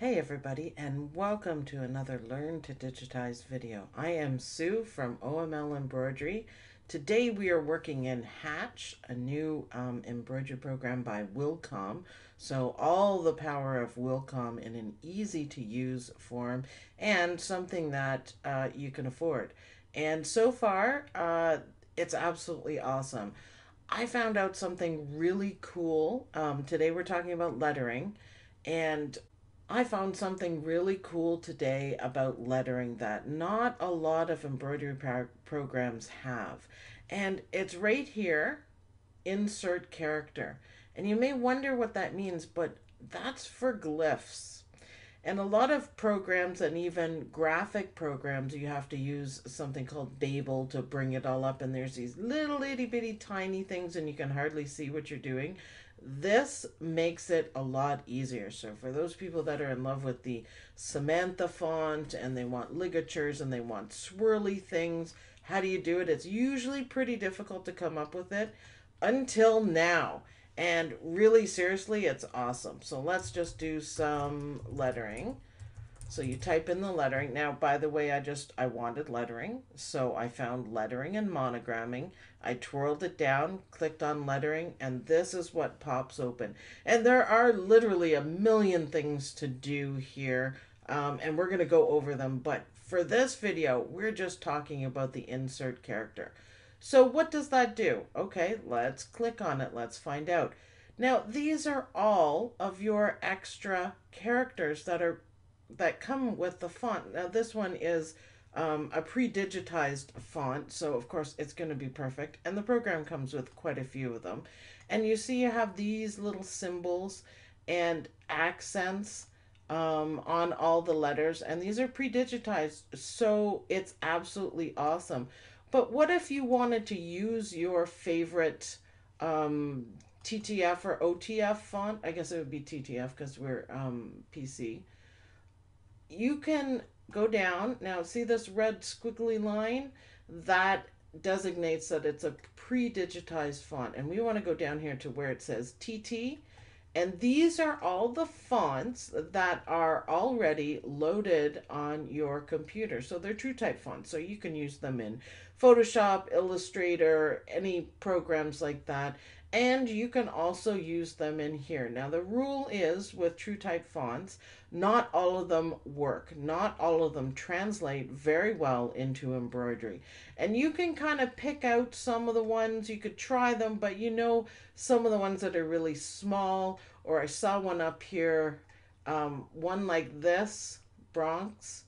Hey everybody and welcome to another Learn to Digitize video. I am Sue from OML Embroidery. Today we are working in Hatch, a new um, embroidery program by Wilcom. So all the power of Wilcom in an easy to use form and something that uh, you can afford. And so far, uh, it's absolutely awesome. I found out something really cool. Um, today we're talking about lettering and I found something really cool today about lettering that not a lot of embroidery pro programs have. And it's right here, insert character. And you may wonder what that means, but that's for glyphs. And a lot of programs and even graphic programs, you have to use something called Babel to bring it all up. And there's these little itty bitty tiny things, and you can hardly see what you're doing. This makes it a lot easier. So for those people that are in love with the Samantha font and they want ligatures and they want swirly things, how do you do it? It's usually pretty difficult to come up with it until now. And really seriously, it's awesome. So let's just do some lettering. So you type in the lettering. Now, by the way, I just, I wanted lettering. So I found lettering and monogramming. I twirled it down, clicked on lettering, and this is what pops open. And there are literally a million things to do here. Um, and we're going to go over them. But for this video, we're just talking about the insert character. So what does that do? Okay, let's click on it. Let's find out. Now, these are all of your extra characters that are that come with the font. Now this one is um, a pre-digitized font, so of course it's going to be perfect. And the program comes with quite a few of them. And you see you have these little symbols and accents um, on all the letters. And these are pre-digitized, so it's absolutely awesome. But what if you wanted to use your favorite um, TTF or OTF font? I guess it would be TTF because we're um, PC you can go down. Now, see this red squiggly line? That designates that it's a pre-digitized font. And we want to go down here to where it says TT. And these are all the fonts that are already loaded on your computer. So they're TrueType fonts. So you can use them in Photoshop, Illustrator, any programs like that and you can also use them in here. Now the rule is with TrueType fonts, not all of them work. Not all of them translate very well into embroidery. And you can kind of pick out some of the ones, you could try them, but you know some of the ones that are really small, or I saw one up here, um, one like this, Bronx.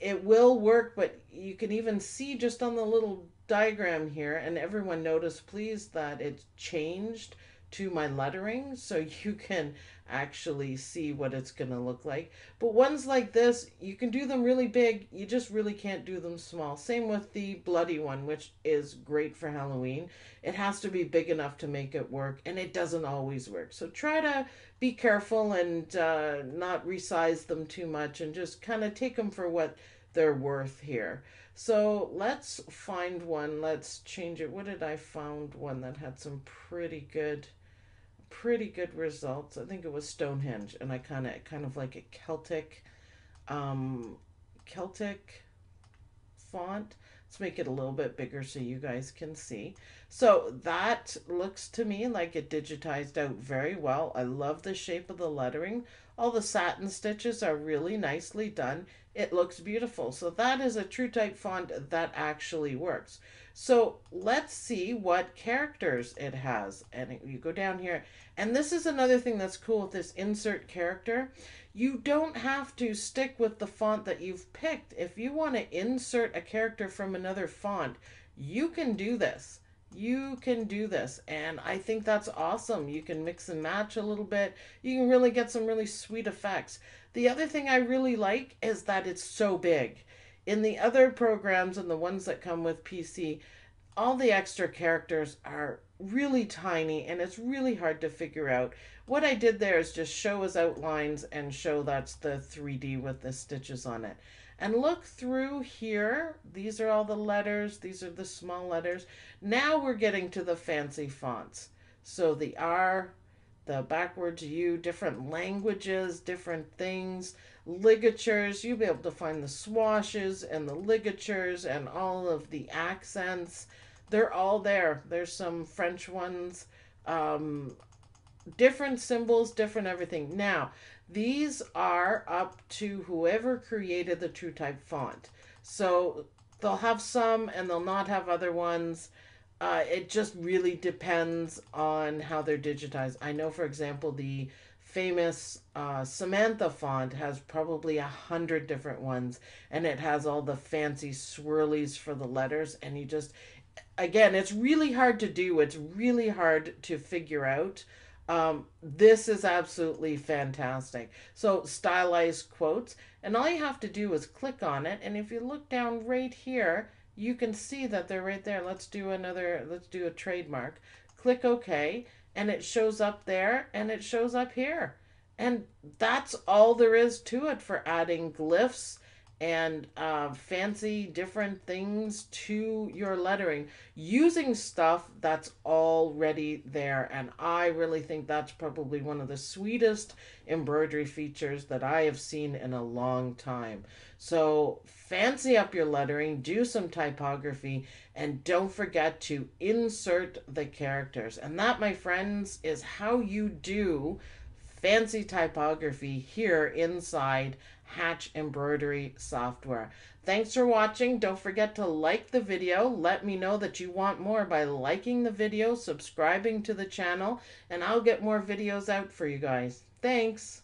It, will work, but you can even see just on the little diagram here and everyone notice please that it changed to my lettering so you can actually see what it's going to look like. But ones like this, you can do them really big. You just really can't do them small. Same with the bloody one, which is great for Halloween. It has to be big enough to make it work, and it doesn't always work. So try to be careful and uh, not resize them too much and just kind of take them for what they're worth here. So let's find one. Let's change it. What did I found one that had some pretty good, pretty good results. I think it was Stonehenge, and I kind of kind of like a Celtic, um, Celtic font. Let's make it a little bit bigger so you guys can see. So that looks to me like it digitized out very well. I love the shape of the lettering. All the satin stitches are really nicely done. It looks beautiful. So that is a true type font that actually works. So let's see what characters it has. And you go down here. And this is another thing that's cool with this insert character. You don't have to stick with the font that you've picked. If you want to insert a character from another font, you can do this you can do this and i think that's awesome. You can mix and match a little bit. You can really get some really sweet effects. The other thing i really like is that it's so big. In the other programs and the ones that come with pc all the extra characters are really tiny and it's really hard to figure out. What i did there is just show as outlines and show that's the 3d with the stitches on it and look through here. These are all the letters. These are the small letters. Now we're getting to the fancy fonts. So the R, the backwards U, different languages, different things, ligatures. You'll be able to find the swashes and the ligatures and all of the accents. They're all there. There's some French ones, um, different symbols, different everything. Now, these are up to whoever created the TrueType font. So they'll have some and they'll not have other ones. Uh, it just really depends on how they're digitized. I know, for example, the famous uh, Samantha font has probably a hundred different ones, and it has all the fancy swirlies for the letters. And you just, again, it's really hard to do. It's really hard to figure out. Um, this is absolutely fantastic. So stylized quotes, and all you have to do is click on it, and if you look down right here, you can see that they're right there. Let's do another, let's do a trademark. Click OK, and it shows up there, and it shows up here. And that's all there is to it for adding glyphs and uh, fancy different things to your lettering using stuff that's already there. And I really think that's probably one of the sweetest embroidery features that I have seen in a long time. So fancy up your lettering, do some typography, and don't forget to insert the characters. And that, my friends, is how you do fancy typography here inside Hatch embroidery software. Thanks for watching. Don't forget to like the video. Let me know that you want more by liking the video, subscribing to the channel, and I'll get more videos out for you guys. Thanks.